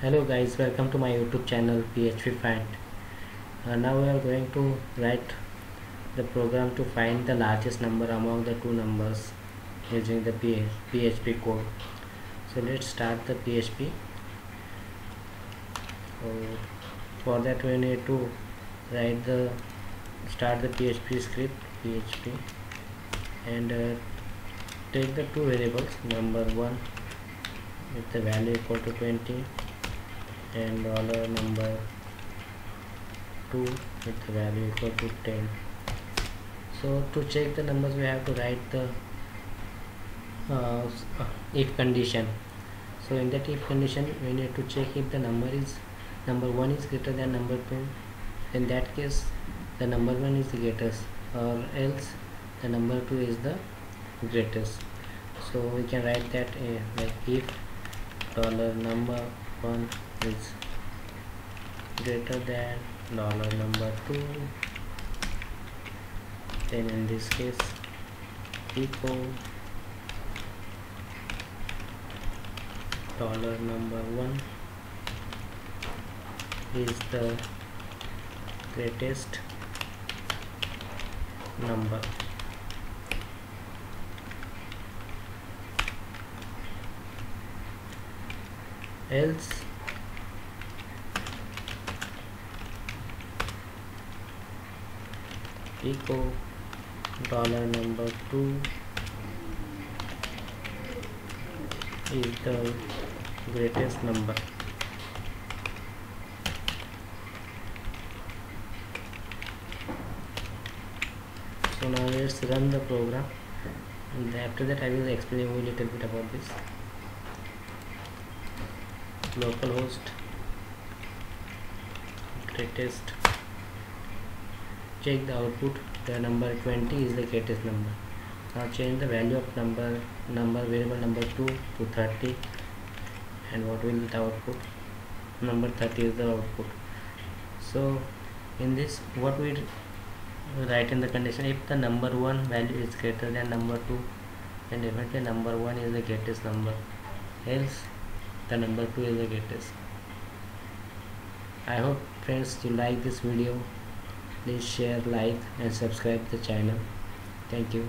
hello guys welcome to my youtube channel php find. Uh, now we are going to write the program to find the largest number among the two numbers using the php code. So let's start the php so for that we need to write the start the php script php and uh, take the two variables number one with the value equal to 20 and dollar number 2 with value equal to 10 so to check the numbers we have to write the uh, if condition. So in that if condition we need to check if the number is number 1 is greater than number 2 in that case the number 1 is the greatest or else the number 2 is the greatest. So we can write that uh, like if dollar number 1 is greater than dollar number 2 then in this case echo dollar number 1 is the greatest number else? Echo dollar number 2 is the greatest number. So now let's run the program. And after that I will explain you a little bit about this localhost greatest. Check the output. The number 20 is the greatest number. Now change the value of number number variable number 2 to 30 and what will be the output? Number 30 is the output. So in this what we write in the condition if the number 1 value is greater than number 2 then definitely number 1 is the greatest number. Else the number 2 is the greatest. I hope friends you like this video. Please share like and subscribe the channel. Thank you